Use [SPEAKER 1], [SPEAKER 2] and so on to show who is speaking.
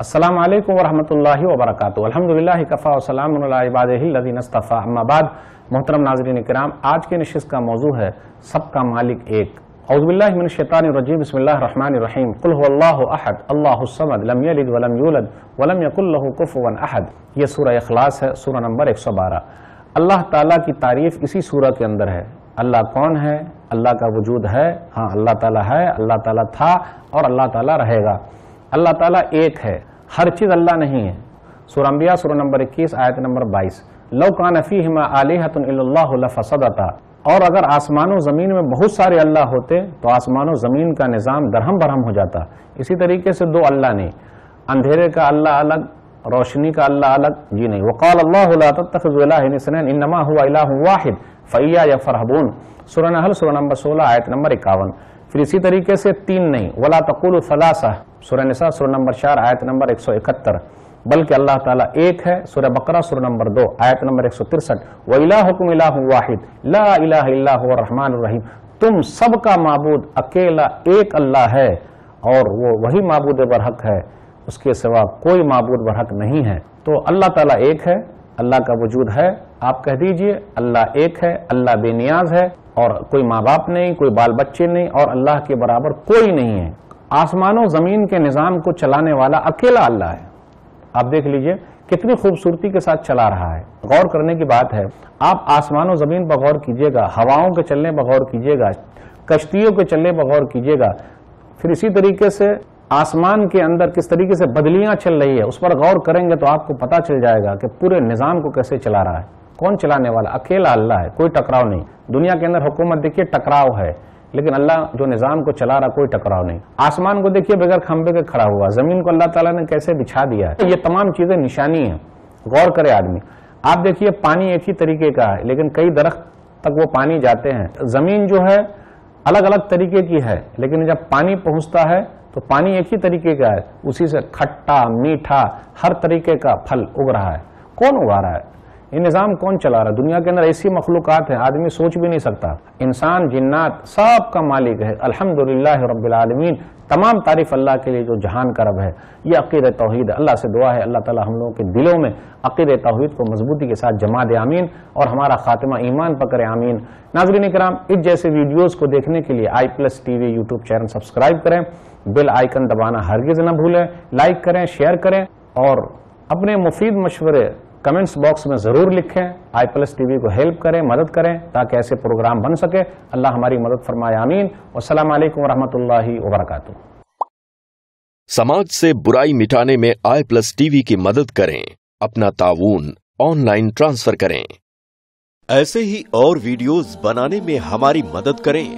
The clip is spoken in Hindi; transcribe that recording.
[SPEAKER 1] अस्सलाम वालेकुम वरहमतुल्लाहि वबरकातुहू अल्हम्दुलिल्लाह कफ़ा वसलाम इबादिल्लज़ीन इस्तफ़ा अम्मा बाद मोहतरम नाज़रीन किराम आज के नशिस्त का मौजू है सबका मालिक एक। औज़बिल्लाहिमिनशैतानिर्रजीम बिस्मिल्लाहिर्रहमानिर्रहीम कुल हुवल्लाहु अहद अल्लाहु समद लम यलिद वलम यूलद वलम यकुल लहु कुफुवन अहद ये सूरह इखलास है सूरह नंबर 112 अल्लाह ताला की तारीफ़ इसी सूरह के अंदर है। अल्लाह कौन है? अल्लाह का वजूद है। हाँ अल्लाह ताला है, अल्लाह ताला था और अल्लाह ताला रहेगा। अल्लाह ताला एक है। हर चीज़ अल्लाह नहीं है। सूरम्बिया सूर नंबर 21 आयत नंबर 22 लव कान फीहिमा आलिहतुन फसदता और अगर आसमानों ज़मीन में बहुत सारे अल्लाह होते तो आसमानों ज़मीन का निज़ाम दरहम बरहम हो जाता। इसी तरीके से दो अल्लाह नहीं। अंधेरे का अल्लाह अलग, रोशनी का अल्लाह अलग, जी नहीं। वकाल अल्लाह इनमा हुआ वाहिद, फ़ैया या फरहबून सुरनहल सुर नंबर सोलह, आयत नंबर इक्यावन। फिर इसी तरीके से तीन नहीं। वला तकुल फलासा सुर निसा सुर नंबर चार, आयत नंबर एक सौ इकहत्तर। बल्कि अल्लाह ताला एक है सुर बकरा सुर नंबर दो, आयत नंबर एक सौ तिरसठ। वला हुक्म वाहिद। ला रहमान रहीम। तुम सबका माबूद अकेला एक अल्लाह है, और वो वही माबूद बरहक है, उसके सिवा कोई माबूद बरहक नहीं है। तो अल्लाह ताला एक है, अल्लाह का वजूद है, आप कह दीजिए, अल्लाह एक है, अल्लाह बेनियाज है, और कोई माँ बाप नहीं, कोई बाल बच्चे नहीं, और अल्लाह के बराबर कोई नहीं है। आसमानों ज़मीन के निज़ाम को चलाने वाला अकेला अल्लाह है। आप देख लीजिए, कितनी खूबसूरती के साथ चला रहा है। गौर करने की बात है, आप आसमानों ज़मीन पर गौर कीजिएगा, हवाओं के चलने पर गौर कीजिएगा, कश्तियों के चलने पर गौर कीजिएगा, फिर इसी तरीके से आसमान के अंदर किस तरीके से बदलियाँ चल रही है, उस पर गौर करेंगे तो आपको पता चल जाएगा कि पूरे निज़ाम को कैसे चला रहा है। कौन चलाने वाला? अकेला अल्लाह है, कोई टकराव नहीं। दुनिया के अंदर हुकूमत देखिए, टकराव है। लेकिन अल्लाह जो निज़ाम को चला रहा, कोई टकराव नहीं। आसमान को देखिए, बगैर खंबे के खड़ा हुआ। ज़मीन को अल्लाह ताला ने कैसे बिछा दिया है? ये तमाम चीज़ें निशानी है। गौर करे आदमी। आप देखिए, पानी एक ही तरीके का है, लेकिन कई दरख्त तक वो पानी जाते हैं। ज़मीन जो है अलग अलग तरीके की है, लेकिन जब पानी पहुँचता है तो पानी एक ही तरीके का है। उसी से खट्टा, मीठा, हर तरीके का फल उग रहा है। कौन उगा रहा है? ये निज़ाम कौन चला रहा है? दुनिया के अंदर ऐसी मखलूकत है, आदमी सोच भी नहीं सकता। इंसान, जिन्नात, सब का मालिक है। अल्हम्दुलिल्लाह रब्बिल तमाम तारीफ़ अल्लाह के लिए जो जहान का रब है, ये अकीद तोहहीद अल्लाह से दुआ है, अल्लाह ताला हम लोगों के दिलों में अकीद तोहहीद को मजबूती के साथ जमा दे, आमीन। और हमारा खात्मा ईमान पकड़े, आमीन। नाजरीन कराम इस जैसे वीडियोज़ को देखने के लिए I plus TV YouTube channel subscribe करें, बेल आइकन दबाना हरगिज न भूलें, लाइक करें, शेयर करें, और अपने मुफीद मशवरे कमेंट्स बॉक्स में ज़रूर लिखें आई प्लस टीवी को हेल्प करें मदद करें ताकि ऐसे प्रोग्राम बन सके। अल्लाह हमारी मदद फरमाए आमीन। वसलाम वरहमतुल्लाहि वबरकातुहू।
[SPEAKER 2] समाज से बुराई मिटाने में आई प्लस टीवी की मदद करें अपना ताउन ऑनलाइन ट्रांसफ़र करें।
[SPEAKER 3] ऐसे ही और वीडियोस बनाने में हमारी मदद करें।